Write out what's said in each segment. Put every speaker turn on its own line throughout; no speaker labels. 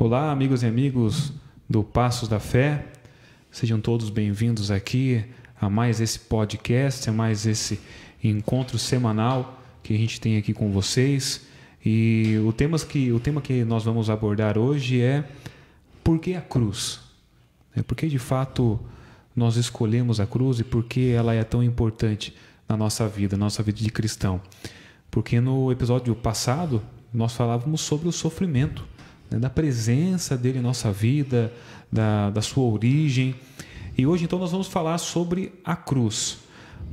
Olá, amigos e amigos do Passos da Fé. Sejam todos bem-vindos aqui a mais esse podcast, a mais esse encontro semanal que a gente tem aqui com vocês. E o, temas que, o tema que nós vamos abordar hoje é por que a cruz? É por que de fato nós escolhemos a cruz e por que ela é tão importante na nossa vida, na nossa vida de cristão? Porque no episódio passado nós falávamos sobre o sofrimento né, da presença dele em nossa vida, da, da sua origem. E hoje então nós vamos falar sobre a cruz,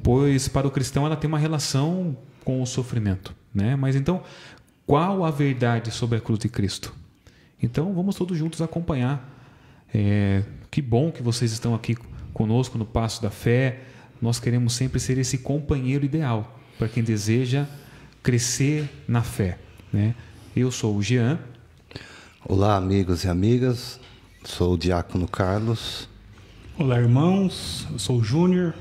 pois para o cristão ela tem uma relação com o sofrimento. Né? Mas então, qual a verdade sobre a cruz de Cristo? Então vamos todos juntos acompanhar. É, que bom que vocês estão aqui conosco no Passo da Fé. Nós queremos sempre ser esse companheiro ideal para quem deseja crescer na fé. Né? Eu sou o Jean
Olá, amigos e amigas. Sou o Diácono Carlos.
Olá, irmãos. Eu sou o Júnior.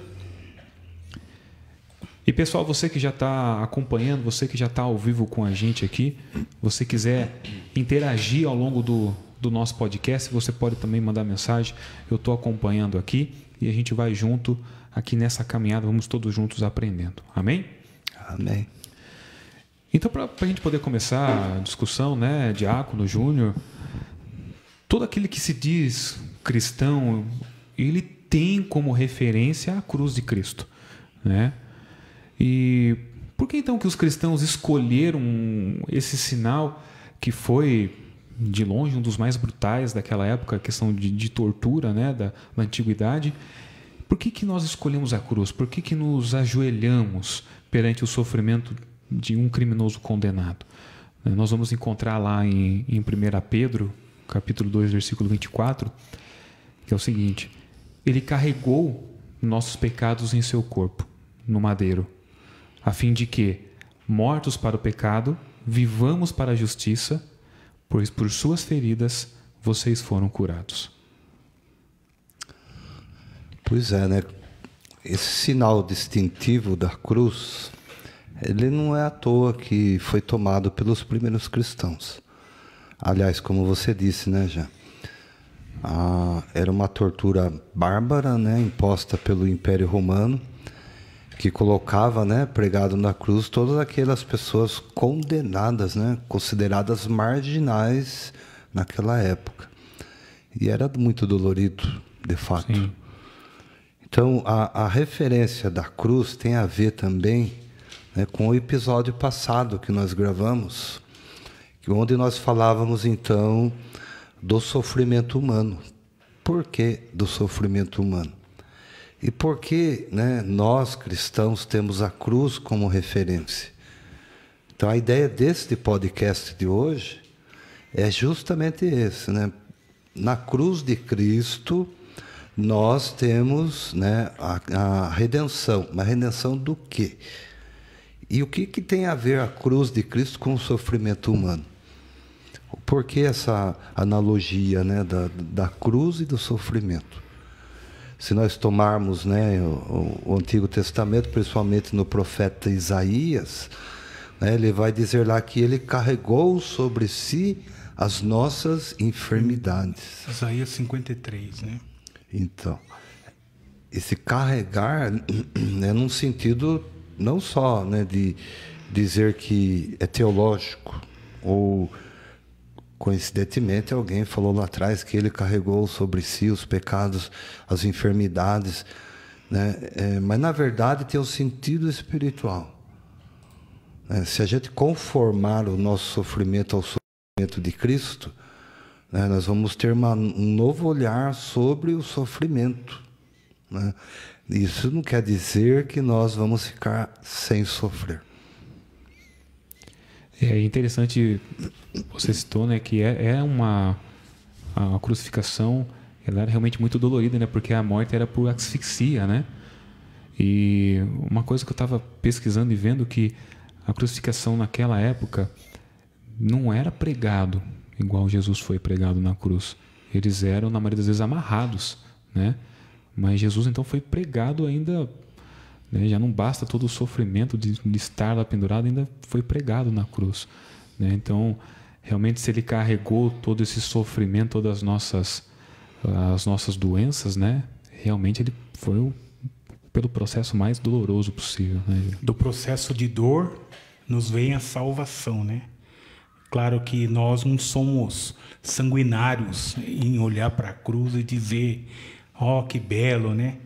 E pessoal, você que já está acompanhando, você que já está ao vivo com a gente aqui, você quiser interagir ao longo do, do nosso podcast, você pode também mandar mensagem. Eu estou acompanhando aqui e a gente vai junto aqui nessa caminhada, vamos todos juntos aprendendo. Amém?
Amém.
Então, para a gente poder começar a discussão, né, Diácono, Júnior, todo aquele que se diz cristão, ele tem como referência a cruz de Cristo, né? E por que então que os cristãos escolheram esse sinal que foi de longe um dos mais brutais daquela época, a questão de, de tortura, né, da, da antiguidade? Por que que nós escolhemos a cruz? Por que que nos ajoelhamos perante o sofrimento de um criminoso condenado. Nós vamos encontrar lá em, em 1 Pedro, capítulo 2, versículo 24, que é o seguinte: Ele carregou nossos pecados em seu corpo, no madeiro, a fim de que, mortos para o pecado, vivamos para a justiça, pois por suas feridas vocês foram curados.
Pois é, né? Esse sinal distintivo da cruz ele não é à toa que foi tomado pelos primeiros cristãos. Aliás, como você disse, né, já? Ah, era uma tortura bárbara, né, imposta pelo Império Romano, que colocava, né, pregado na cruz todas aquelas pessoas condenadas, né, consideradas marginais naquela época. E era muito dolorido, de fato. Sim. Então, a, a referência da cruz tem a ver também né, com o episódio passado que nós gravamos, onde nós falávamos então do sofrimento humano. Por que do sofrimento humano? E por que né, nós cristãos temos a cruz como referência? Então a ideia deste podcast de hoje é justamente esse, né? Na cruz de Cristo nós temos né, a, a redenção. Mas redenção do quê? E o que, que tem a ver a cruz de Cristo com o sofrimento humano? Por que essa analogia né, da, da cruz e do sofrimento? Se nós tomarmos né, o, o Antigo Testamento, principalmente no profeta Isaías, né, ele vai dizer lá que ele carregou sobre si as nossas enfermidades.
Isaías 53, né?
Então, esse carregar é num sentido não só né, de dizer que é teológico, ou coincidentemente alguém falou lá atrás que ele carregou sobre si os pecados, as enfermidades, né? É, mas na verdade tem um sentido espiritual. É, se a gente conformar o nosso sofrimento ao sofrimento de Cristo, né, nós vamos ter uma, um novo olhar sobre o sofrimento. Né? Isso não quer dizer que nós vamos ficar sem sofrer.
É interessante, você citou, né, que é, é uma a crucificação, ela era realmente muito dolorida, né, porque a morte era por asfixia, né? E uma coisa que eu estava pesquisando e vendo que a crucificação naquela época não era pregado igual Jesus foi pregado na cruz. Eles eram na maioria das vezes amarrados, né? Mas Jesus então foi pregado ainda, né? já não basta todo o sofrimento de, de, estar lá pendurado, ainda foi pregado na cruz. Né? Então realmente se ele carregou todo esse sofrimento, todas as nossas as nossas doenças, né? Realmente ele foi o, pelo processo mais doloroso possível, né?
Do processo de dor nos vem a salvação, né? Claro que nós não somos sanguinários em olhar para a cruz e dizer, ó, oh, que belo, né?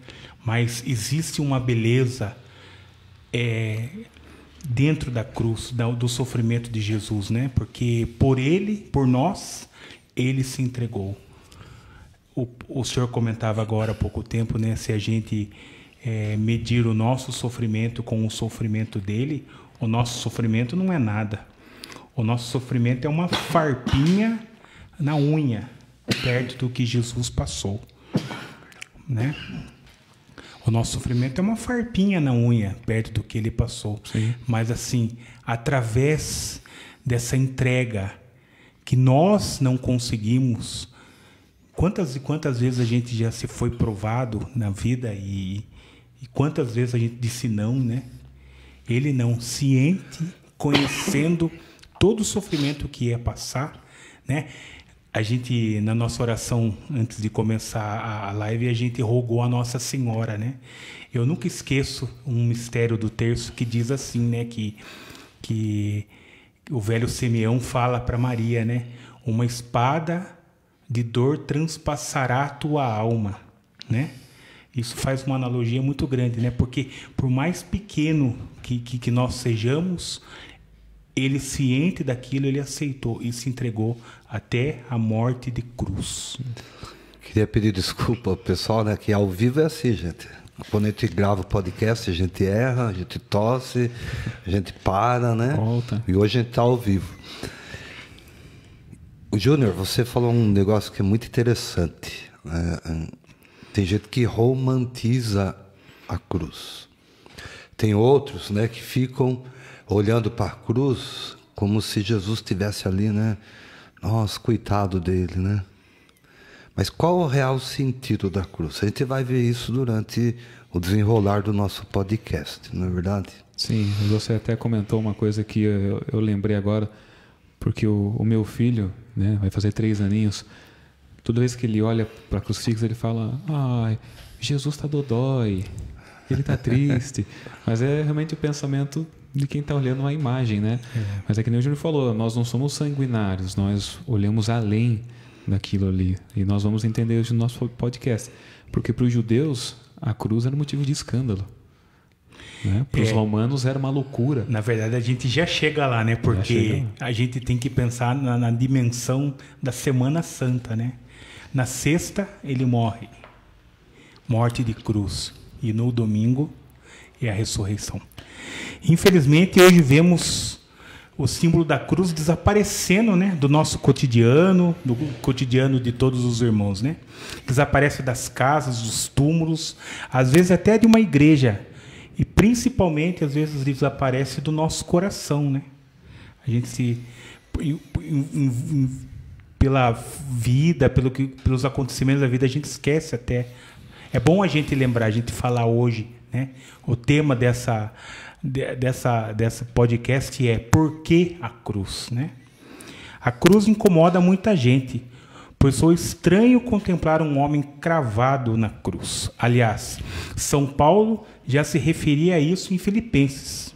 Mas existe uma beleza é, dentro da cruz, do sofrimento de Jesus, né? Porque por ele, por nós, ele se entregou. O, o senhor comentava agora há pouco tempo, né? Se a gente é, medir o nosso sofrimento com o sofrimento dele, o nosso sofrimento não é nada. O nosso sofrimento é uma farpinha na unha, perto do que Jesus passou, né? O nosso sofrimento é uma farpinha na unha, perto do que ele passou.
Sim.
Mas assim, através dessa entrega que nós não conseguimos, quantas e quantas vezes a gente já se foi provado na vida e, e quantas vezes a gente disse não, né? Ele não, ciente, conhecendo todo o sofrimento que ia passar, né? A gente, na nossa oração, antes de começar a live, a gente rogou a Nossa Senhora, né? Eu nunca esqueço um mistério do terço que diz assim, né? Que, que o velho Simeão fala para Maria, né? Uma espada de dor transpassará a tua alma, né? Isso faz uma analogia muito grande, né? Porque por mais pequeno que, que, que nós sejamos, ele ciente daquilo, ele aceitou e se entregou até a morte de cruz.
Queria pedir desculpa ao pessoal, né? Que ao vivo é assim, gente. Quando a gente grava o podcast, a gente erra, a gente tosse, a gente para, né?
Volta.
E hoje a gente está ao vivo. O Júnior, você falou um negócio que é muito interessante. É, tem gente que romantiza a cruz. Tem outros, né, que ficam olhando para a cruz como se Jesus estivesse ali, né? Nossa, coitado dele, né? Mas qual o real sentido da cruz? A gente vai ver isso durante o desenrolar do nosso podcast, não é verdade?
Sim, você até comentou uma coisa que eu, eu lembrei agora, porque o, o, meu filho, né, vai fazer três aninhos, toda vez que ele olha para a crucifixo, ele fala: Ai, Jesus está dodói, ele está triste. Mas é realmente o pensamento de quem está olhando uma imagem, né? É. Mas é que nem o Júnior falou, nós não somos sanguinários, nós olhamos além daquilo ali. E nós vamos entender hoje no nosso podcast. Porque para os judeus, a cruz era motivo de escândalo. Né? Para os é, romanos era uma loucura.
Na verdade, a gente já chega lá, né? Porque a gente tem que pensar na, na, dimensão da Semana Santa, né? Na sexta, ele morre. Morte de cruz. E no domingo é a ressurreição. Infelizmente, hoje vemos o símbolo da cruz desaparecendo, né, do nosso cotidiano, do cotidiano de todos os irmãos, né? Desaparece das casas, dos túmulos, às vezes até de uma igreja, e principalmente às vezes desaparece do nosso coração, né? A gente se pela vida, pelo que, pelos acontecimentos da vida, a gente esquece até. É bom a gente lembrar, a gente falar hoje, né? O tema dessa dessa, dessa podcast é Por que a cruz? Né? A cruz incomoda muita gente, pois sou estranho contemplar um homem cravado na cruz. Aliás, São Paulo já se referia a isso em Filipenses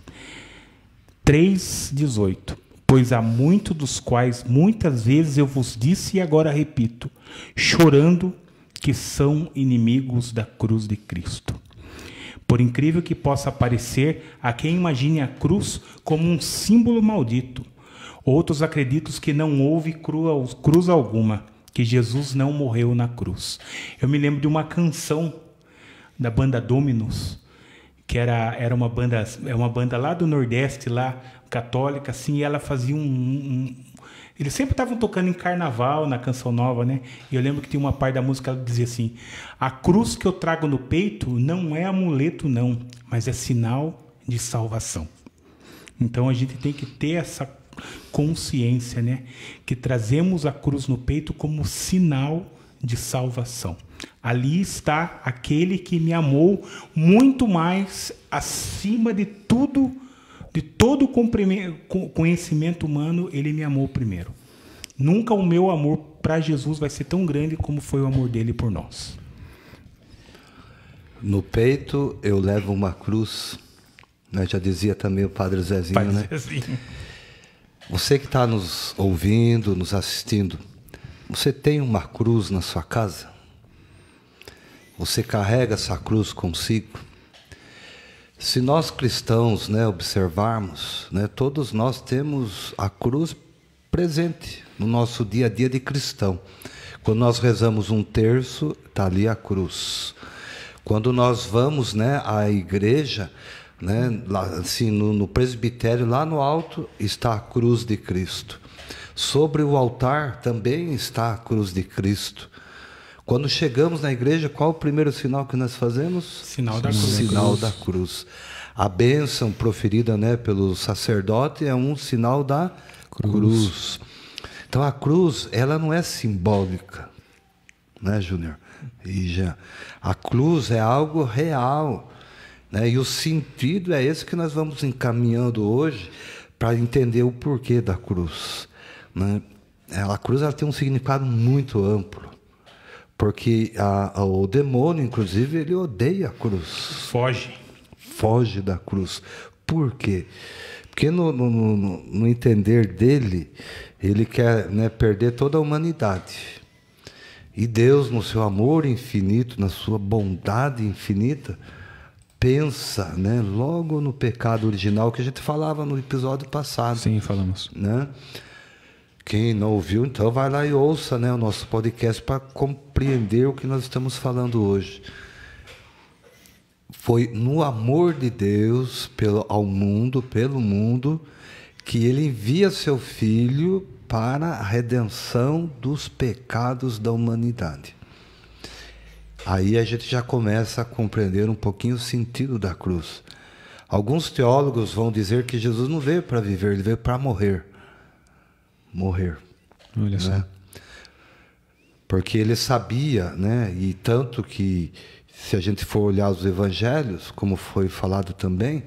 3,18. Pois há muitos dos quais muitas vezes eu vos disse e agora repito, chorando, que são inimigos da cruz de Cristo. Por incrível que possa parecer, há quem imagine a cruz como um símbolo maldito. Outros acreditam que não houve cruz alguma, que Jesus não morreu na cruz. Eu me lembro de uma canção da banda Dominus, que era, era uma banda é uma banda lá do Nordeste, lá católica, assim, e ela fazia um, um eles sempre estavam tocando em carnaval, na canção nova, né? E eu lembro que tinha uma parte da música que dizia assim: A cruz que eu trago no peito não é amuleto, não, mas é sinal de salvação. Então a gente tem que ter essa consciência, né? Que trazemos a cruz no peito como sinal de salvação. Ali está aquele que me amou muito mais acima de tudo de todo o conhecimento humano, ele me amou primeiro. Nunca o meu amor para Jesus vai ser tão grande como foi o amor dele por nós.
No peito eu levo uma cruz, né? já dizia também o Padre Zezinho,
Pai
né?
Zezinho.
Você que está nos ouvindo, nos assistindo, você tem uma cruz na sua casa? Você carrega essa cruz consigo? Se nós cristãos, né, observarmos, né, todos nós temos a cruz presente no nosso dia a dia de cristão. Quando nós rezamos um terço, está ali a cruz. Quando nós vamos, né, à igreja, né, lá, assim, no, no presbitério, lá no alto, está a cruz de Cristo. Sobre o altar também está a cruz de Cristo. Quando chegamos na igreja, qual o primeiro sinal que nós fazemos?
Sinal da cruz.
Sinal da cruz. A bênção proferida né, pelo sacerdote é um sinal da cruz. Então a cruz, ela não é simbólica, né, Júnior? E já a cruz é algo real, né? E o sentido é esse que nós vamos encaminhando hoje para entender o porquê da cruz, né? A cruz ela tem um significado muito amplo, porque a- a- o demônio, inclusive, ele odeia a cruz
Foge.
foge da cruz. Por quê? Porque no, no- no- no entender dele, ele quer né, perder toda a humanidade. E Deus, no seu amor infinito, na sua bondade infinita, pensa né, logo no pecado original que a gente falava no episódio passado
Sim, falamos.
né? Quem não ouviu, então vai lá e ouça né, o nosso podcast para compreender o que nós estamos falando hoje. Foi no amor de Deus pelo, ao mundo, pelo mundo, que ele envia seu filho para a redenção dos pecados da humanidade. Aí a gente já começa a compreender um pouquinho o sentido da cruz. Alguns teólogos vão dizer que Jesus não veio para viver, ele veio para morrer. Morrer.
Olha só.
Né? Porque ele sabia, né? E tanto que, se a gente for olhar os evangelhos, como foi falado também,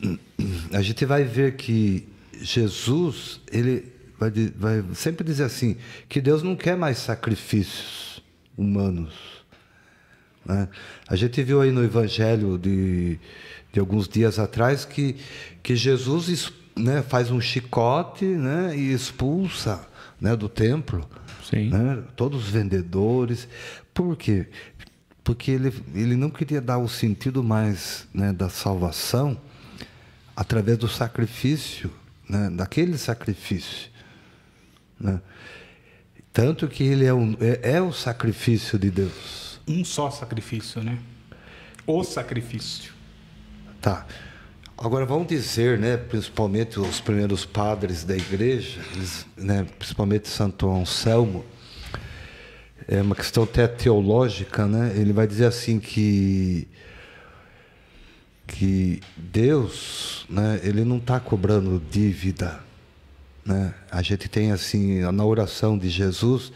a gente vai ver que Jesus, ele vai, vai sempre dizer assim, que Deus não quer mais sacrifícios humanos. né? A gente viu aí no Evangelho de, de alguns dias atrás que, que Jesus es- né, faz um chicote né, e expulsa né, do templo
Sim.
né, todos os vendedores. Por quê? Porque ele, ele não queria dar o sentido mais né, da salvação através do sacrifício, né, daquele sacrifício. né? Tanto que ele é, um, é, é o sacrifício de Deus.
Um só sacrifício, né? O sacrifício.
Tá. Agora vamos dizer, né, principalmente os primeiros padres da igreja, eles, né, principalmente Santo Anselmo, é uma questão até teológica, né? Ele vai dizer assim que que Deus, né, ele não está cobrando dívida, né? A gente tem assim na oração de Jesus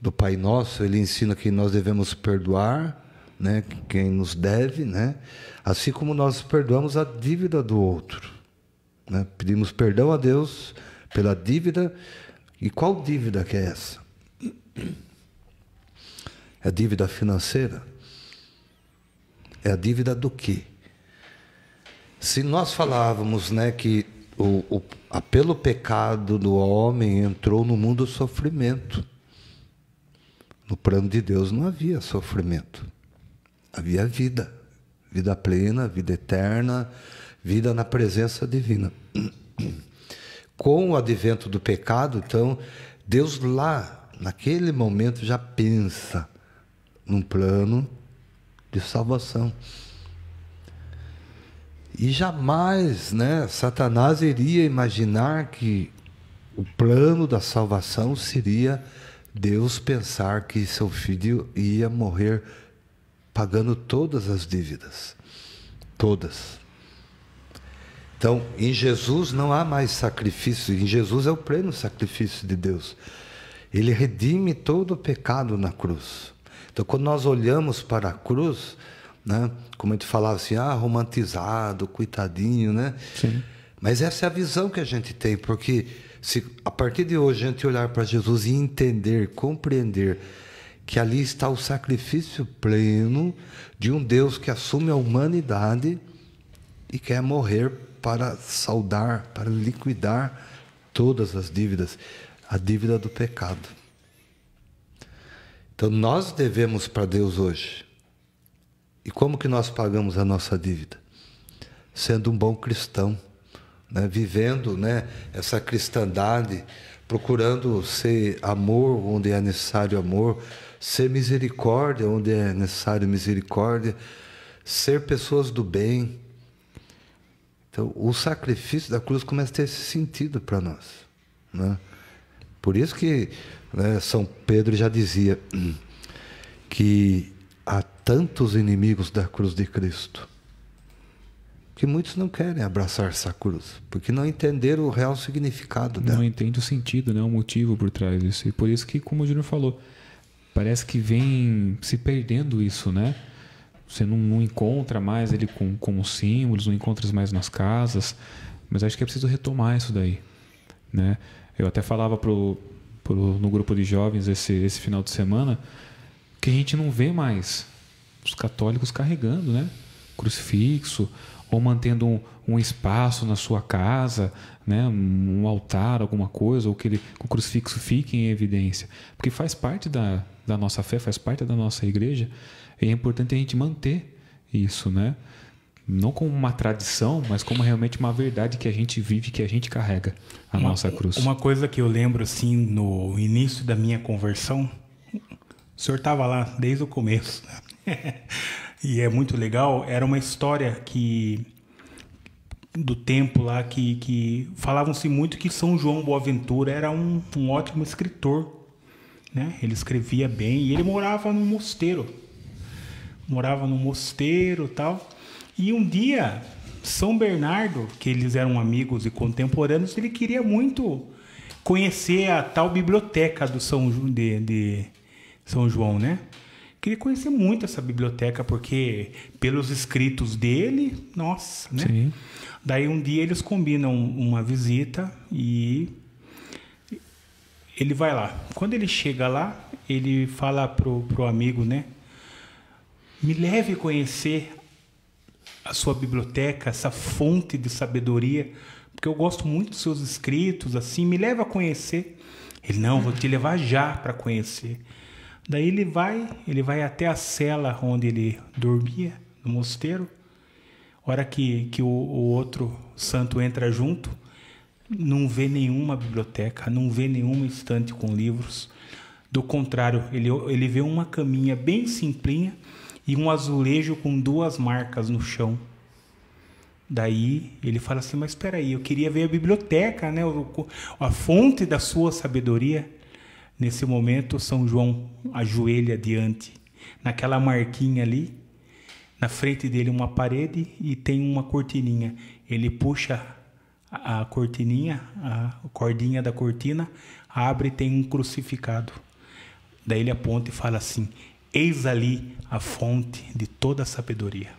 do Pai Nosso, ele ensina que nós devemos perdoar, né, quem nos deve, né? Assim como nós perdoamos a dívida do outro, né? Pedimos perdão a Deus pela dívida. E qual dívida que é essa? É dívida financeira? É a dívida do quê? Se nós falávamos né, que o, o, a- pelo pecado do homem entrou no mundo o sofrimento, no plano de Deus não havia sofrimento, havia vida, vida plena, vida eterna, vida na presença divina. Com o advento do pecado, então, Deus lá, naquele momento, já pensa num plano de salvação. E jamais, né, Satanás iria imaginar que o plano da salvação seria Deus pensar que seu filho ia morrer pagando todas as dívidas. Todas. Então, em Jesus não há mais sacrifício, em Jesus é o pleno sacrifício de Deus. Ele redime todo o pecado na cruz. Então, quando nós olhamos para a cruz, né, como a gente falava assim, ah, romantizado, coitadinho, né?
Sim.
Mas essa é a visão que a gente tem, porque se a partir de hoje a gente olhar para Jesus e entender, compreender que ali está o sacrifício pleno de um Deus que assume a humanidade e quer morrer para saudar, para liquidar todas as dívidas, a dívida do pecado. Então nós devemos para Deus hoje. E como que nós pagamos a nossa dívida? Sendo um bom cristão, né? vivendo né? essa cristandade, procurando ser amor onde é necessário amor, ser misericórdia onde é necessário misericórdia, ser pessoas do bem. Então, o sacrifício da cruz começa a ter esse sentido para nós. Né? Por isso que né, São Pedro já dizia que há tantos inimigos da cruz de Cristo que muitos não querem abraçar essa cruz, porque não entenderam o real significado dela.
Não entende o sentido, né, o motivo por trás disso. E por isso que, como o Júnior falou, parece que vem se perdendo isso, né? Você não, não encontra mais ele com, com os símbolos, não encontra mais nas casas, mas acho que é preciso retomar isso daí, né? Eu até falava pro, pro, no grupo de jovens esse, esse final de semana que a gente não vê mais os católicos carregando, né? Crucifixo, ou mantendo um, um espaço na sua casa, né? um altar, alguma coisa, ou que, ele, o crucifixo fique em evidência. Porque faz parte da, da nossa fé, faz parte da nossa igreja, e é importante a gente manter isso, né? Não como uma tradição, mas como realmente uma verdade que a gente vive, que a gente carrega a
uma,
nossa cruz.
Uma coisa que eu lembro assim no início da minha conversão, o senhor estava lá desde o começo, né? e é muito legal. Era uma história que do tempo lá que, que falavam-se muito que São João Boaventura era um, um ótimo escritor, né? Ele escrevia bem e ele morava num mosteiro, morava num mosteiro tal. E um dia São Bernardo, que eles eram amigos e contemporâneos, ele queria muito conhecer a tal biblioteca do São de, de São João, né? Queria conhecer muito essa biblioteca, porque pelos escritos dele, nossa, né? Sim. Daí um dia eles combinam uma visita e ele vai lá. Quando ele chega lá, ele fala pro, pro amigo, né? Me leve conhecer a sua biblioteca, essa fonte de sabedoria, porque eu gosto muito dos seus escritos, assim, me leva a conhecer. Ele, não, vou te levar já para conhecer. Daí ele vai, ele vai até a cela onde ele dormia, no mosteiro. Hora que, que o, o outro santo entra junto, não vê nenhuma biblioteca, não vê nenhuma estante com livros. Do contrário, ele, ele vê uma caminha bem simplinha e um azulejo com duas marcas no chão. Daí ele fala assim: Mas espera aí, eu queria ver a biblioteca, né? a fonte da sua sabedoria. Nesse momento, São João ajoelha diante, naquela marquinha ali, na frente dele uma parede e tem uma cortininha. Ele puxa a cortininha, a cordinha da cortina, abre e tem um crucificado. Daí ele aponta e fala assim: Eis ali a fonte de toda a sabedoria.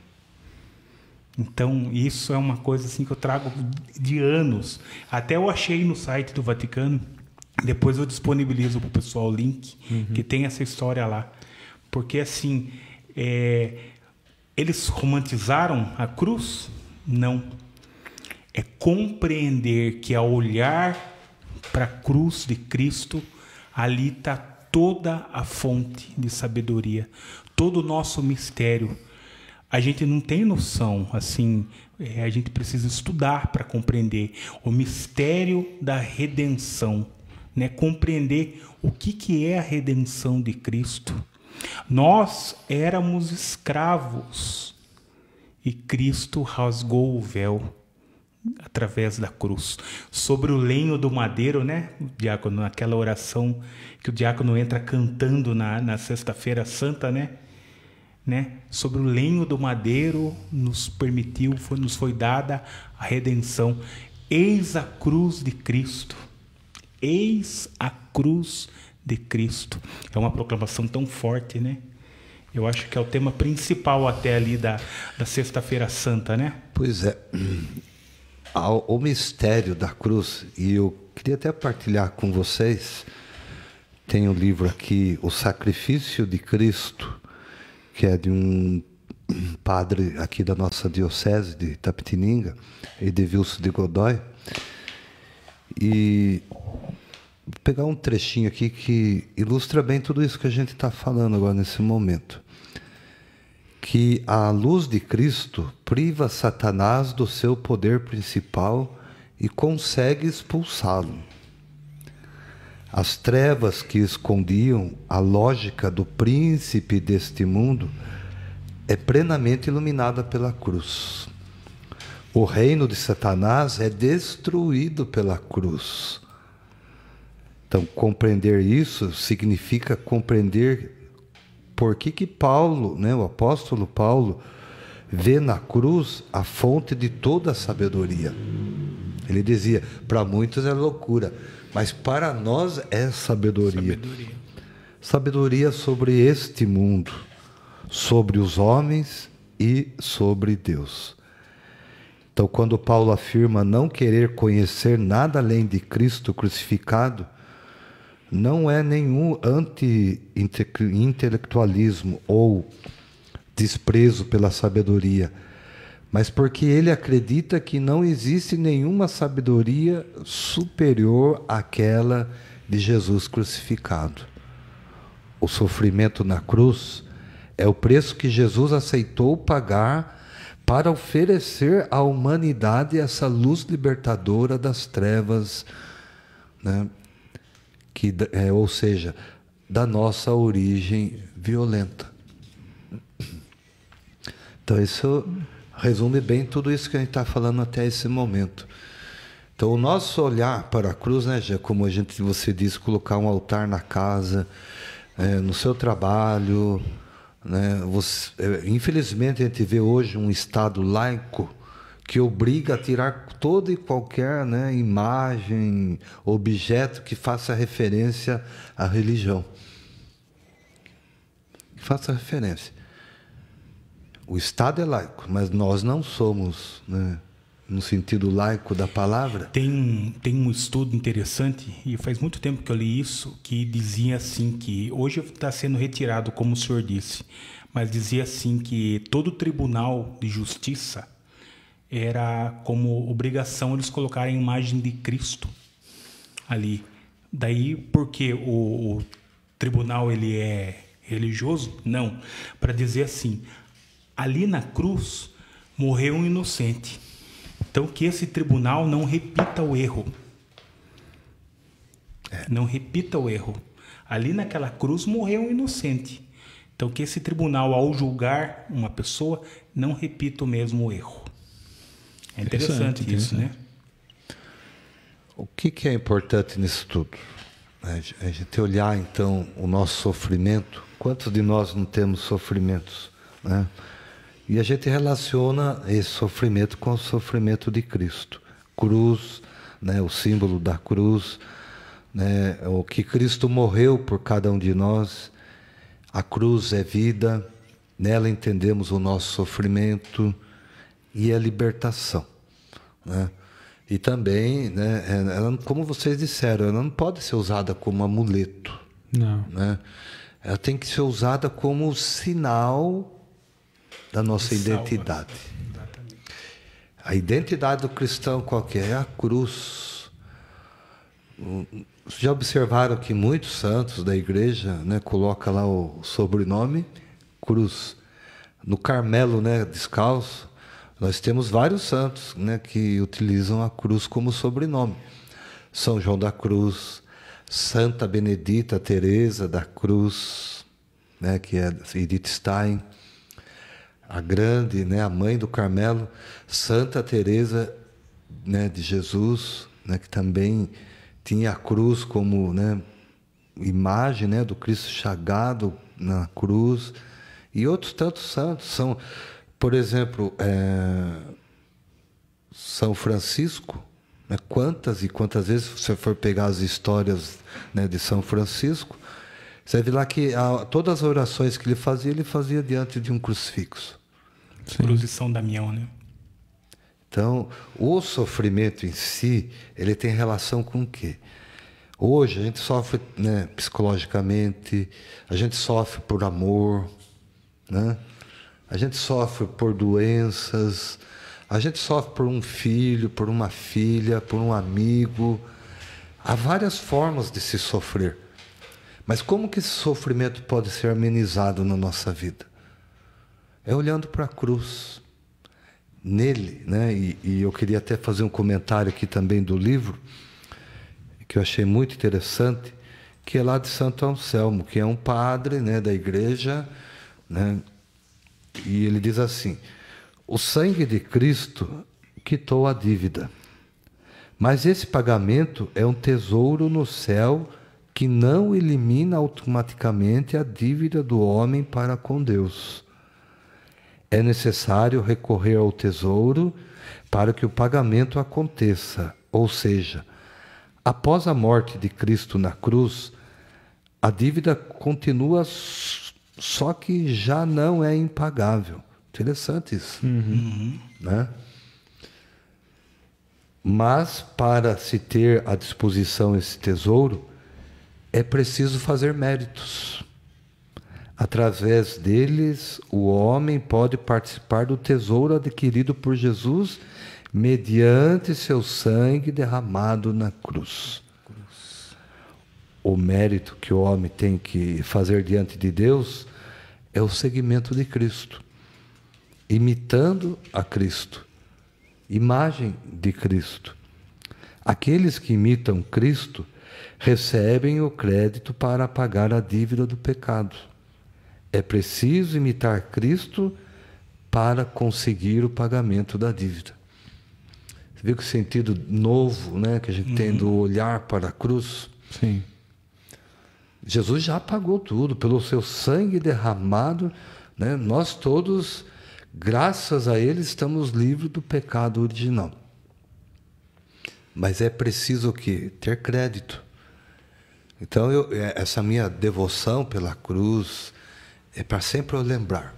Então, isso é uma coisa assim que eu trago de anos. Até eu achei no site do Vaticano depois eu disponibilizo para o pessoal o link uhum. que tem essa história lá. Porque assim, é, eles romantizaram a cruz? Não. É compreender que ao olhar para a cruz de Cristo, ali está toda a fonte de sabedoria, todo o nosso mistério. A gente não tem noção, assim, é, a gente precisa estudar para compreender o mistério da redenção né, compreender o que, que é a redenção de Cristo. Nós éramos escravos e Cristo rasgou o véu através da cruz. Sobre o lenho do madeiro, né, diácono, naquela oração que o diácono entra cantando na, na Sexta-feira Santa, né? Né? Sobre o lenho do madeiro nos permitiu, foi, nos foi dada a redenção. Eis a cruz de Cristo. Eis a cruz de Cristo. É uma proclamação tão forte, né? Eu acho que é o tema principal até ali da, da Sexta-feira Santa, né?
Pois é. o mistério da cruz, e eu queria até partilhar com vocês, tem um livro aqui, O Sacrifício de Cristo, que é de um padre aqui da nossa diocese de Tapetininga, Edevilson de Godoy. E pegar um trechinho aqui que ilustra bem tudo isso que a gente está falando agora nesse momento. Que a luz de Cristo priva Satanás do seu poder principal e consegue expulsá-lo. As trevas que escondiam a lógica do príncipe deste mundo é plenamente iluminada pela cruz. O reino de Satanás é destruído pela cruz. Então, compreender isso significa compreender por que, que Paulo, né, o apóstolo Paulo, vê na cruz a fonte de toda a sabedoria. Ele dizia: para muitos é loucura, mas para nós é sabedoria. Sabedoria, sabedoria sobre este mundo, sobre os homens e sobre Deus. Então, quando Paulo afirma não querer conhecer nada além de Cristo crucificado, não é nenhum anti-intelectualismo ou desprezo pela sabedoria mas porque ele acredita que não existe nenhuma sabedoria superior àquela de Jesus crucificado. O sofrimento na cruz é o preço que Jesus aceitou pagar para oferecer à humanidade essa luz libertadora das trevas, né? Que, é, ou seja, da nossa origem violenta. Então, isso resume bem tudo isso que a gente está falando até esse momento. Então, o nosso olhar para a cruz, né, já como a gente, você disse, colocar um altar na casa, é, no seu trabalho, né, você, é, infelizmente a gente vê hoje um Estado laico que obriga a tirar toda e qualquer né, imagem, objeto que faça referência à religião. Que faça referência. O Estado é laico, mas nós não somos, né, no sentido laico da palavra.
Tem, tem um estudo interessante, e faz muito tempo que eu li isso, que dizia assim que hoje está sendo retirado, como o senhor disse, mas dizia assim que todo tribunal de justiça era como obrigação eles colocarem a imagem de Cristo ali. Daí, porque o, o tribunal ele é religioso? Não. Para dizer assim, ali na cruz morreu um inocente. Então que esse tribunal não repita o erro. É. Não repita o erro. Ali naquela cruz morreu um inocente. Então que esse tribunal, ao julgar uma pessoa, não repita o mesmo erro. É interessante, interessante isso, né?
O que, que é importante nisso tudo? A gente olhar então o nosso sofrimento. Quantos de nós não temos sofrimentos? Né? E a gente relaciona esse sofrimento com o sofrimento de Cristo. Cruz, né, o símbolo da cruz, né, o que Cristo morreu por cada um de nós. A cruz é vida, nela entendemos o nosso sofrimento e a libertação. Né? E também, né, ela, como vocês disseram, ela não pode ser usada como amuleto.
Não.
Né? Ela tem que ser usada como sinal da nossa identidade. A identidade do cristão qualquer é? é a cruz. Já observaram que muitos santos da igreja né, coloca lá o sobrenome cruz. No Carmelo, né, descalço, nós temos vários santos né, que utilizam a cruz como sobrenome. São João da Cruz, Santa Benedita Teresa da Cruz, né, que é Edith Stein, a grande, né, a mãe do Carmelo, Santa Teresa, né, de Jesus, né, que também tinha a cruz como, né, imagem, né, do Cristo chagado na cruz, e outros tantos santos são, por exemplo, é, São Francisco, né, quantas e quantas vezes você for pegar as histórias né, de São Francisco, você vê lá que a, todas as orações que ele fazia, ele fazia diante de um crucifixo.
Sim. Cruz de São Damião, né?
Então, o sofrimento em si, ele tem relação com o quê? Hoje a gente sofre né, psicologicamente, a gente sofre por amor, né? A gente sofre por doenças, a gente sofre por um filho, por uma filha, por um amigo. Há várias formas de se sofrer. Mas como que esse sofrimento pode ser amenizado na nossa vida? É olhando para a cruz. Nele, né? E, e eu queria até fazer um comentário aqui também do livro que eu achei muito interessante, que é lá de Santo Anselmo, que é um padre né, da igreja, né, e ele diz assim: o sangue de Cristo quitou a dívida, mas esse pagamento é um tesouro no céu que não elimina automaticamente a dívida do homem para com Deus. É necessário recorrer ao tesouro para que o pagamento aconteça, ou seja, Após a morte de Cristo na cruz, a dívida continua, só que já não é impagável. Interessante isso. Uhum. Né? Mas para se ter à disposição esse tesouro, é preciso fazer méritos. Através deles, o homem pode participar do tesouro adquirido por Jesus mediante seu sangue derramado na cruz. O mérito que o homem tem que fazer diante de Deus é o seguimento de Cristo, imitando a Cristo, imagem de Cristo. Aqueles que imitam Cristo recebem o crédito para pagar a dívida do pecado. É preciso imitar Cristo para conseguir o pagamento da dívida vê que o sentido novo né, que a gente uhum. tem do olhar para a cruz.
Sim.
Jesus já pagou tudo, pelo seu sangue derramado, né, nós todos, graças a Ele, estamos livres do pecado original. Mas é preciso o quê? Ter crédito. Então, eu, é, essa minha devoção pela cruz é para sempre eu lembrar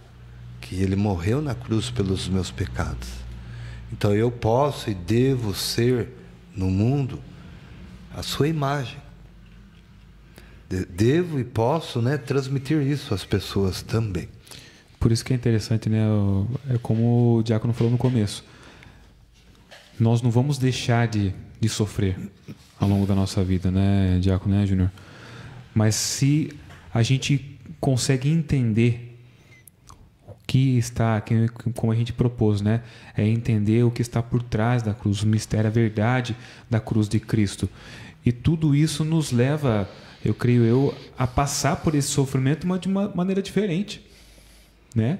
que Ele morreu na cruz pelos meus pecados então eu posso e devo ser no mundo a sua imagem. Devo e posso né, transmitir isso às pessoas também.
Por isso que é interessante, né? É como o Diácono falou no começo. Nós não vamos deixar de, de sofrer ao longo da nossa vida, né, Diácono, né, Júnior? Mas se a gente consegue entender que está, como a gente propôs, né? É entender o que está por trás da cruz, o mistério, a verdade da cruz de Cristo. E tudo isso nos leva, eu creio eu, a passar por esse sofrimento mas de uma maneira diferente, né?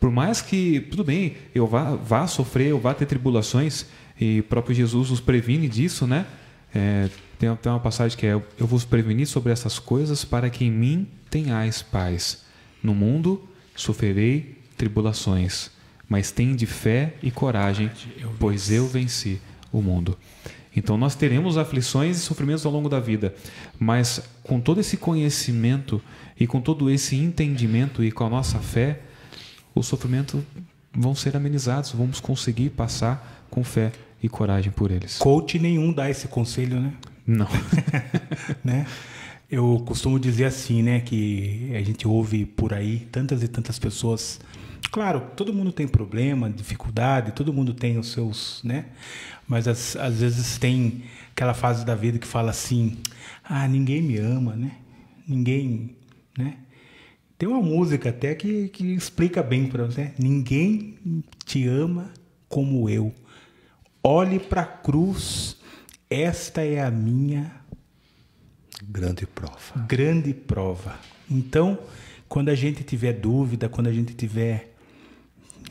Por mais que, tudo bem, eu vá, vá sofrer, eu vá ter tribulações, e o próprio Jesus nos previne disso, né? É, tem, tem uma passagem que é: Eu vos preveni sobre essas coisas para que em mim tenhais paz. No mundo sofrerei tribulações, mas tende fé e coragem, pois eu venci o mundo. Então nós teremos aflições e sofrimentos ao longo da vida, mas com todo esse conhecimento e com todo esse entendimento e com a nossa fé, o sofrimento vão ser amenizados, vamos conseguir passar com fé e coragem por eles.
Coach nenhum dá esse conselho, né?
Não.
né? Eu costumo dizer assim, né, que a gente ouve por aí tantas e tantas pessoas Claro, todo mundo tem problema, dificuldade, todo mundo tem os seus, né? Mas às, às vezes tem aquela fase da vida que fala assim: "Ah, ninguém me ama, né? Ninguém, né? Tem uma música até que, que explica bem para você: ninguém te ama como eu. Olhe para a cruz, esta é a minha
grande prova.
Grande prova. Então, quando a gente tiver dúvida, quando a gente tiver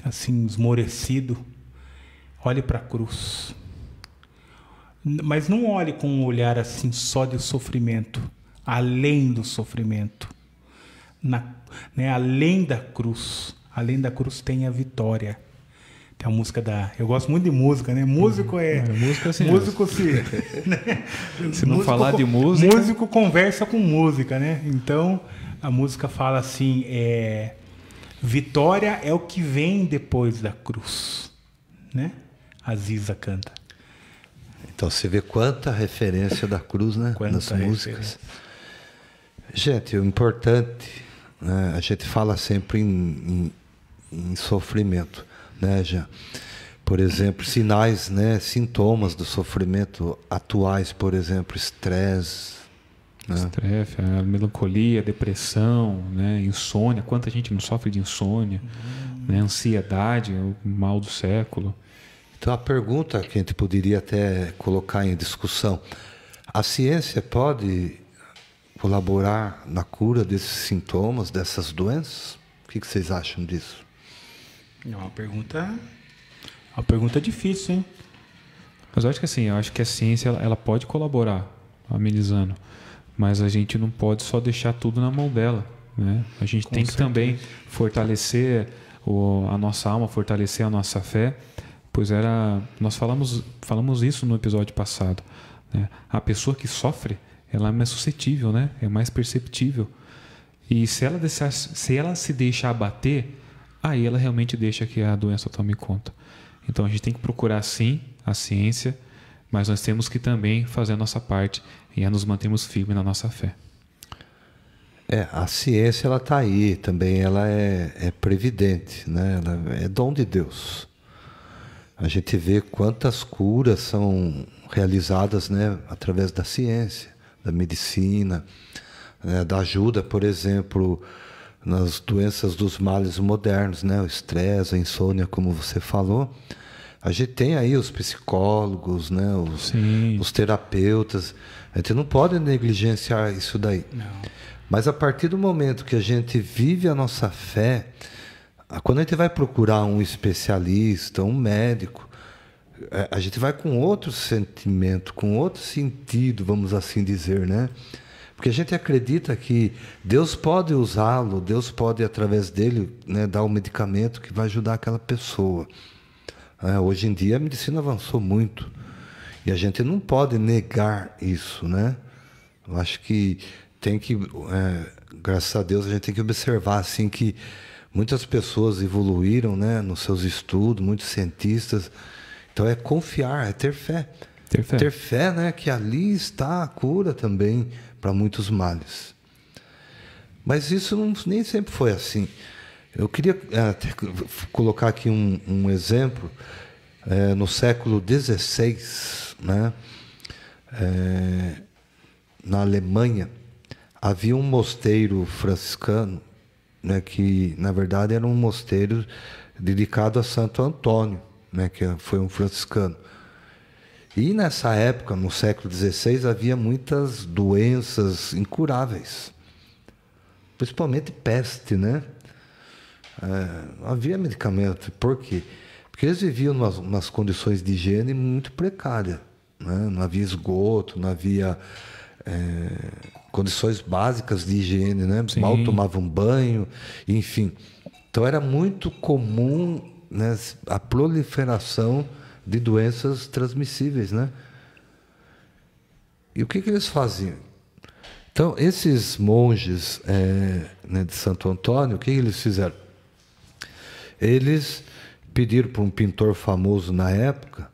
assim, esmorecido, olhe para a cruz. Mas não olhe com um olhar assim só de sofrimento, além do sofrimento. Na, né, além da cruz, além da cruz tem a vitória. Tem a música da. Eu gosto muito de música, né? Músico é. é
música sim.
Músico se.
Né? Se não músico, falar de música.
Músico conversa com música, né? Então a música fala assim: é, Vitória é o que vem depois da cruz, né? a Ziza canta.
Então você vê quanta referência da cruz né,
Quanta
nas músicas. Gente, o importante, né, a gente fala sempre em, em, em sofrimento, né, Jean? Por exemplo, sinais, né, sintomas do sofrimento atuais, por exemplo, estresse, né?
Estresse, a melancolia, a depressão, né? insônia. Quanta gente não sofre de insônia, né? ansiedade, o mal do século.
Então a pergunta que a gente poderia até colocar em discussão: a ciência pode colaborar na cura desses sintomas, dessas doenças? O que vocês acham disso?
É uma pergunta, uma pergunta difícil, hein?
Mas eu acho que assim, eu acho que a ciência ela, ela pode colaborar, amenizando, mas a gente não pode só deixar tudo na mão dela, né? A gente
Com
tem que
certeza.
também fortalecer o, a nossa alma, fortalecer a nossa fé, pois era nós falamos falamos isso no episódio passado, né? A pessoa que sofre, ela é mais suscetível, né? É mais perceptível. E se ela deixar, se ela se deixar abater, aí ela realmente deixa que a doença tome conta. Então a gente tem que procurar sim a ciência, mas nós temos que também fazer a nossa parte e nos mantermos firmes na nossa fé.
É, a ciência ela está aí também, ela é, é previdente, né? Ela é dom de Deus. A gente vê quantas curas são realizadas, né, através da ciência, da medicina, né, da ajuda, por exemplo, nas doenças dos males modernos, né, o estresse, a insônia, como você falou. A gente tem aí os psicólogos, né, os, os terapeutas. A gente não pode negligenciar isso daí. Mas a partir do momento que a gente vive a nossa fé, quando a gente vai procurar um especialista, um médico, é, a gente vai com outro sentimento, com outro sentido, vamos assim dizer, né? Porque a gente acredita que Deus pode usá-lo, Deus pode, através dele, né, dar o medicamento que vai ajudar aquela pessoa. É, hoje em dia a medicina avançou muito e a gente não pode negar isso, né? Eu acho que tem que, é, graças a Deus, a gente tem que observar assim que muitas pessoas evoluíram, né, nos seus estudos, muitos cientistas. Então é confiar, é ter fé.
Ter fé.
Ter fé, né, que ali está a cura também para muitos males. Mas isso não, nem sempre foi assim. Eu queria até colocar aqui um, um exemplo. Eh, no século XVI, né, eh, na Alemanha, havia um mosteiro franciscano, né, que na verdade era um mosteiro dedicado a Santo Antônio, né, que foi um franciscano. E nessa época, no século XVI, havia muitas doenças incuráveis, principalmente peste, né? É, havia medicamento. Por quê? Porque eles viviam umas, umas condições de higiene muito precárias. Né? Não havia esgoto, não havia é, condições básicas de higiene, né?
Sim.
Mal tomavam banho, enfim. Então era muito comum né, a proliferação de doenças transmissíveis, né? E o que, que eles faziam? Então, esses monges é, né, de Santo Antônio, o que, que eles fizeram? Eles pediram para um pintor famoso na época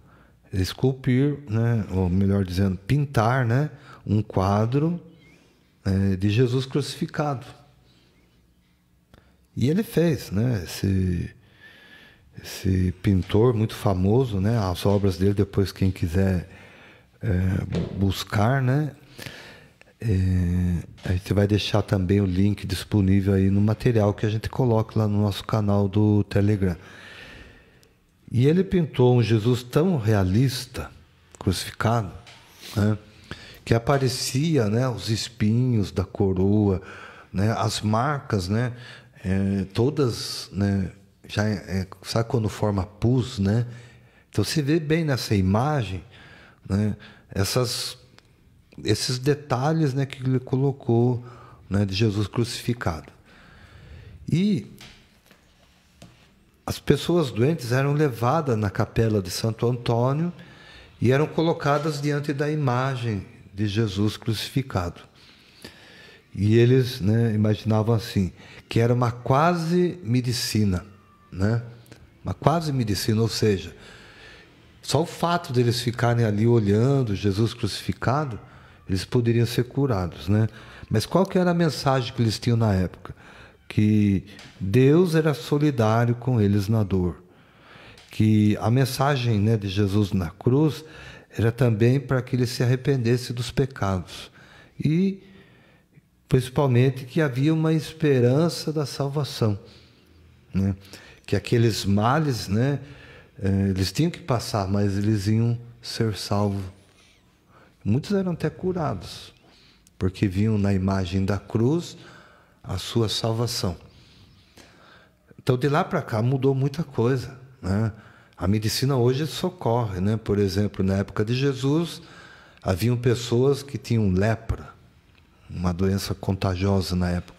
esculpir, né, ou melhor dizendo, pintar né, um quadro é, de Jesus crucificado. E ele fez, né, esse, esse pintor muito famoso, né, as obras dele, depois quem quiser é, buscar, né, é, a gente vai deixar também o link disponível aí no material que a gente coloca lá no nosso canal do Telegram. E ele pintou um Jesus tão realista, crucificado, né, que aparecia, né, os espinhos da coroa, né, as marcas, né, é, todas, né, já é, sabe quando forma pus, né? Então você vê bem nessa imagem, né, essas esses detalhes né, que ele colocou né, de Jesus crucificado. E as pessoas doentes eram levadas na capela de Santo Antônio e eram colocadas diante da imagem de Jesus crucificado. E eles né, imaginavam assim, que era uma quase medicina, né? uma quase medicina, ou seja, Só o fato deles ficarem ali olhando Jesus crucificado, eles poderiam ser curados, né? Mas qual que era a mensagem que eles tinham na época? Que Deus era solidário com eles na dor. Que a mensagem né, de Jesus na cruz era também para que eles se arrependessem dos pecados. E principalmente que havia uma esperança da salvação. Né? Que aqueles males, né, eh, eles tinham que passar, mas eles iam ser salvos. Muitos eram até curados, porque viam na imagem da cruz a sua salvação. Então, de lá para cá mudou muita coisa. Né? A medicina hoje socorre. Né? Por exemplo, na época de Jesus, haviam pessoas que tinham lepra uma doença contagiosa na época.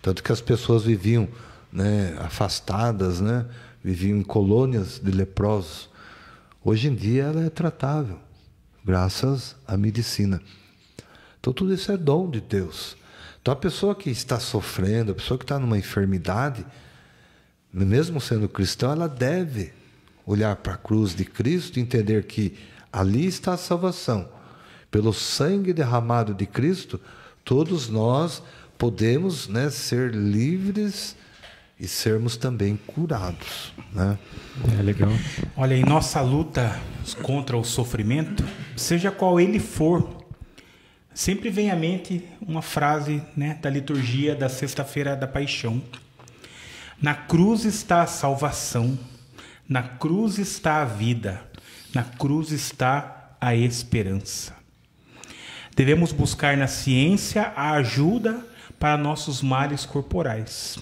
Tanto que as pessoas viviam né, afastadas, né, viviam em colônias de leprosos. Hoje em dia ela é tratável, graças à medicina. Então tudo isso é dom de Deus. Então a pessoa que está sofrendo, a pessoa que está numa enfermidade, mesmo sendo cristã, ela deve olhar para a cruz de Cristo e entender que ali está a salvação. Pelo sangue derramado de Cristo, todos nós podemos né, ser livres e sermos também curados. Né?
É legal.
Olha, em nossa luta contra o sofrimento, seja qual ele for, sempre vem à mente uma frase né, da liturgia da Sexta-feira da Paixão. Na cruz está a salvação, na cruz está a vida, na cruz está a esperança. Devemos buscar na ciência a ajuda para nossos males corporais.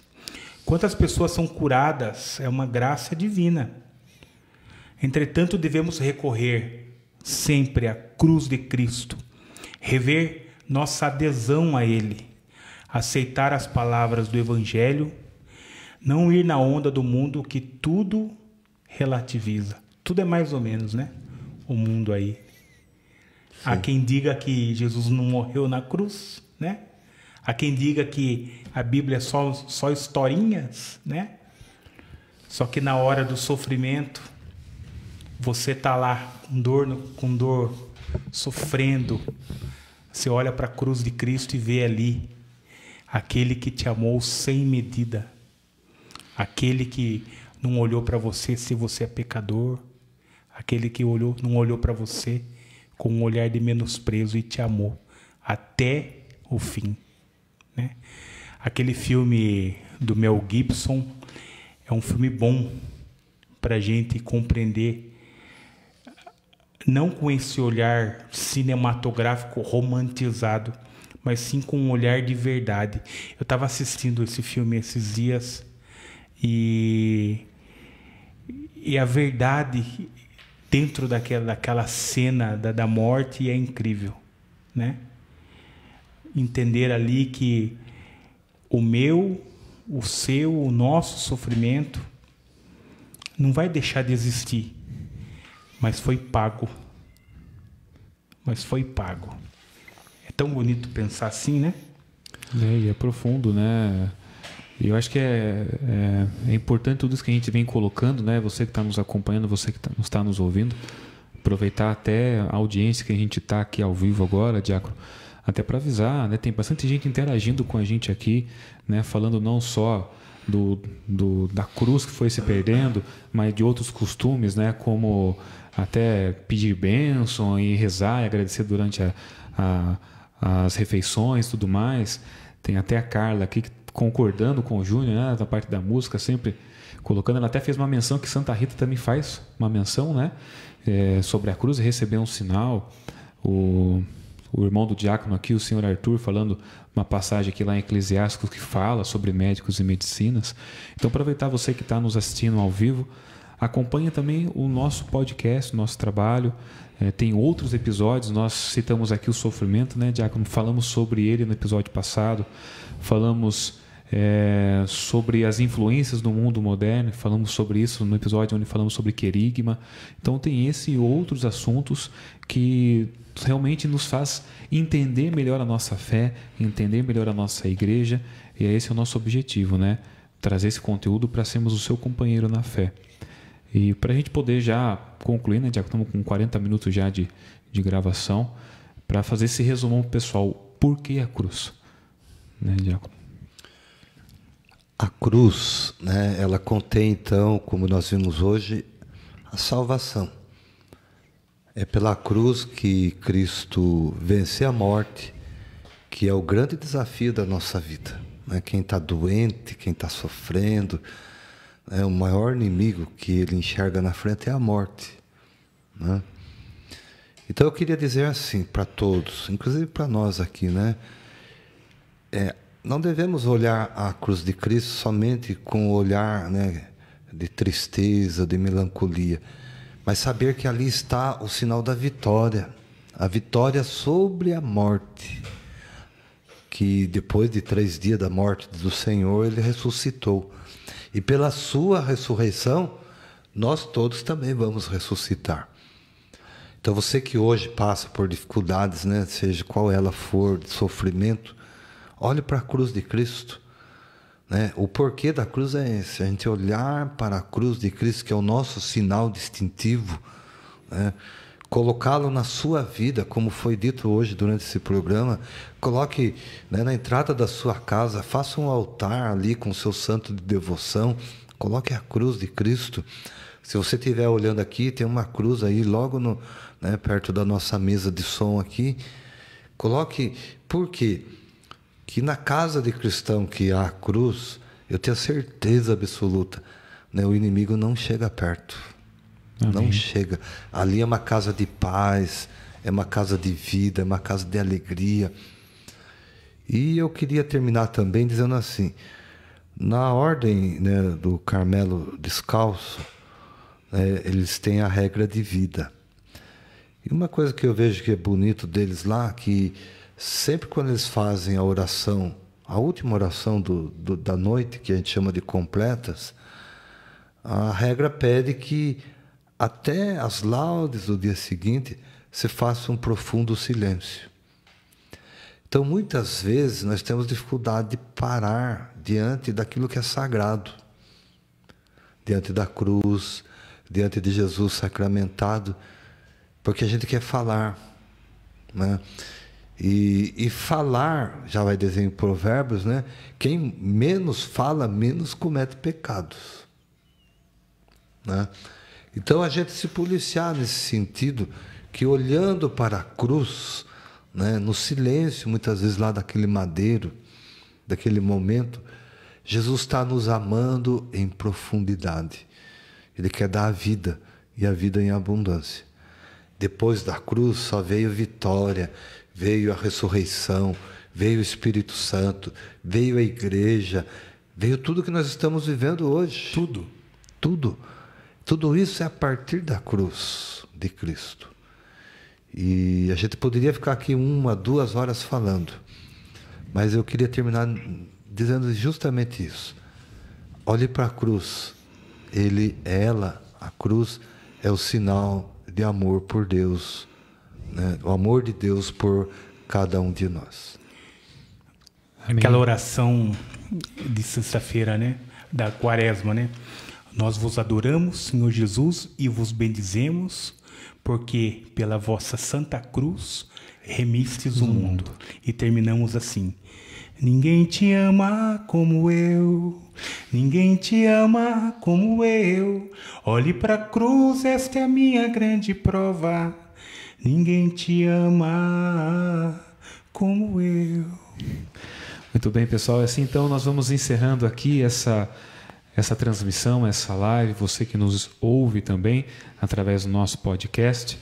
Quantas pessoas são curadas é uma graça divina. Entretanto, devemos recorrer sempre à cruz de Cristo, rever nossa adesão a Ele, aceitar as palavras do Evangelho, não ir na onda do mundo que tudo relativiza. Tudo é mais ou menos, né? O mundo aí. Há quem diga que Jesus não morreu na cruz, né? Há quem diga que a Bíblia é só, só historinhas, né? Só que na hora do sofrimento, você tá lá com dor, com dor, sofrendo. Você olha para a cruz de Cristo e vê ali aquele que te amou sem medida, aquele que não olhou para você se você é pecador, aquele que olhou, não olhou para você com um olhar de menosprezo e te amou até o fim. Né? Aquele filme do Mel Gibson é um filme bom para gente compreender, não com esse olhar cinematográfico romantizado, mas sim com um olhar de verdade. Eu estava assistindo esse filme esses dias e, e a verdade dentro daquela, daquela cena da, da morte é incrível, né? Entender ali que o meu, o seu, o nosso sofrimento não vai deixar de existir, mas foi pago. Mas foi pago. É tão bonito pensar assim, né?
É, e é profundo, né? E eu acho que é, é, é, importante tudo isso que a gente vem colocando, né? Você que está nos acompanhando, você que tá, está nos ouvindo, aproveitar até a audiência que a gente está aqui ao vivo agora, Diácono, até para avisar, né? Tem bastante gente interagindo com a gente aqui, né? Falando não só do, do, da cruz que foi se perdendo, mas de outros costumes, né? Como até pedir bênção e rezar e agradecer durante a, a, as refeições tudo mais. Tem até a Carla aqui que concordando com o Júnior, né, da parte da música, sempre colocando. Ela até fez uma menção que Santa Rita também faz uma menção, né, é, sobre a cruz receber um sinal. O, o irmão do diácono aqui, o senhor Arthur, falando uma passagem aqui lá em Eclesiásticos que fala sobre médicos e medicinas. Então, aproveitar você que está nos assistindo ao vivo, acompanha também o nosso podcast, o nosso trabalho. É, tem outros episódios, nós citamos aqui o sofrimento, né, Diácono? Falamos sobre ele no episódio passado, falamos é, sobre as influências do mundo moderno, falamos sobre isso no episódio onde falamos sobre querigma. Então tem esse e outros assuntos que realmente nos faz entender melhor a nossa fé, entender melhor a nossa igreja, e esse é o nosso objetivo, né? Trazer esse conteúdo para sermos o seu companheiro na fé. E para a gente poder já concluir, né, já estamos com 40 minutos já de, de gravação, para fazer esse resumão pessoal, por que a cruz? Né, Diácono?
A cruz, né, ela contém então, como nós vimos hoje, a salvação. É pela cruz que Cristo vence a morte, que é o grande desafio da nossa vida. Né? Quem está doente, quem está sofrendo, né? o maior inimigo que ele enxerga na frente é a morte. Né? Então eu queria dizer assim para todos, inclusive para nós aqui, né? É, não devemos olhar a cruz de Cristo somente com o olhar né, de tristeza, de melancolia, mas saber que ali está o sinal da vitória a vitória sobre a morte. Que depois de três dias da morte do Senhor, ele ressuscitou. E pela sua ressurreição, nós todos também vamos ressuscitar. Então você que hoje passa por dificuldades, né, seja qual ela for, de sofrimento, Olhe para a cruz de Cristo. Né? O porquê da cruz é esse: a gente olhar para a cruz de Cristo, que é o nosso sinal distintivo, né? colocá-lo na sua vida, como foi dito hoje durante esse programa. Coloque né, na entrada da sua casa, faça um altar ali com o seu santo de devoção, coloque a cruz de Cristo. Se você estiver olhando aqui, tem uma cruz aí logo no, né, perto da nossa mesa de som aqui. Coloque, por quê? Que na casa de cristão que há a cruz, eu tenho certeza absoluta, né, o inimigo não chega perto. Amém. Não chega. Ali é uma casa de paz, é uma casa de vida, é uma casa de alegria. E eu queria terminar também dizendo assim: na ordem né, do Carmelo Descalço, né, eles têm a regra de vida. E uma coisa que eu vejo que é bonito deles lá, que sempre quando eles fazem a oração, a última oração do, do, da noite, que a gente chama de completas, a regra pede que até as laudes do dia seguinte se faça um profundo silêncio. Então, muitas vezes, nós temos dificuldade de parar diante daquilo que é sagrado, diante da cruz, diante de Jesus sacramentado, porque a gente quer falar. Né? E, e, falar, já vai dizer em Provérbios, né? Quem menos fala, menos comete pecados. Né? Então a gente se policiar nesse sentido, que olhando para a cruz, né, no silêncio, muitas vezes lá daquele madeiro, daquele momento, Jesus está nos amando em profundidade. Ele quer dar a vida e a vida em abundância. Depois da cruz só veio vitória, veio a ressurreição, veio o Espírito Santo, veio a igreja, veio tudo que nós estamos vivendo hoje.
Tudo.
Tudo. Tudo isso é a partir da cruz de Cristo. E a gente poderia ficar aqui uma, duas horas falando, mas eu queria terminar dizendo justamente isso. Olhe para a cruz. Ele, ela, a cruz é o sinal de amor por Deus né? o amor de Deus por cada um de nós.
Amém. Aquela oração de sexta-feira, né? Da quaresma, né? Nós vos adoramos, Senhor Jesus, e vos bendizemos, porque pela vossa santa cruz remistes o mundo. E terminamos assim. Ninguém te ama como eu, ninguém te ama como eu. Olhe para a cruz, esta é a minha grande prova. Ninguém te ama como eu.
Muito bem, pessoal. Assim, então, nós vamos encerrando aqui essa, essa transmissão, essa live. Você que nos ouve também através do nosso podcast.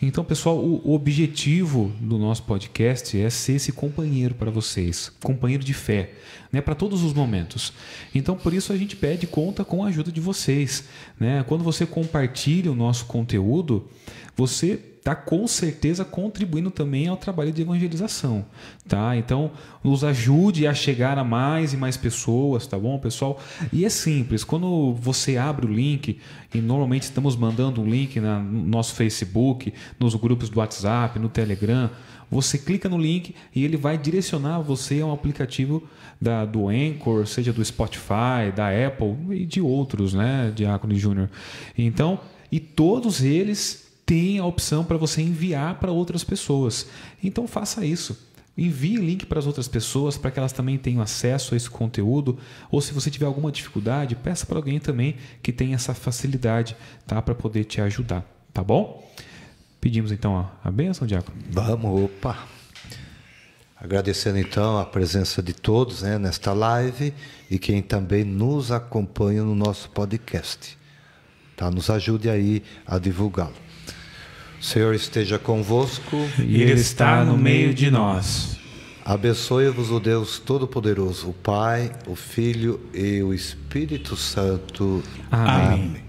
Então, pessoal, o objetivo do nosso podcast é ser esse companheiro para vocês, companheiro de fé, né, para todos os momentos. Então, por isso a gente pede conta com a ajuda de vocês, né? Quando você compartilha o nosso conteúdo, você está com certeza contribuindo também ao trabalho de evangelização, tá? Então, nos ajude a chegar a mais e mais pessoas, tá bom, pessoal? E é simples, quando você abre o link, e normalmente estamos mandando um link na, no nosso Facebook, nos grupos do WhatsApp, no Telegram, você clica no link e ele vai direcionar você a um aplicativo da, do Anchor, seja do Spotify, da Apple e de outros, né, Diácono Júnior. Então, e todos eles têm a opção para você enviar para outras pessoas. Então faça isso. Envie link para as outras pessoas para que elas também tenham acesso a esse conteúdo. Ou se você tiver alguma dificuldade, peça para alguém também que tenha essa facilidade tá? para poder te ajudar. Tá bom? Pedimos então a, bênção, Diácono.
Vamos, opa. Agradecendo então a presença de todos né, nesta live e quem também nos acompanha no nosso podcast. Tá? Nos ajude aí a divulgá-lo. O Senhor esteja convosco.
E Ele está no meio de nós.
Abençoe-vos o Deus Todo-Poderoso, o Pai, o Filho e o Espírito Santo.
Amém. Amém.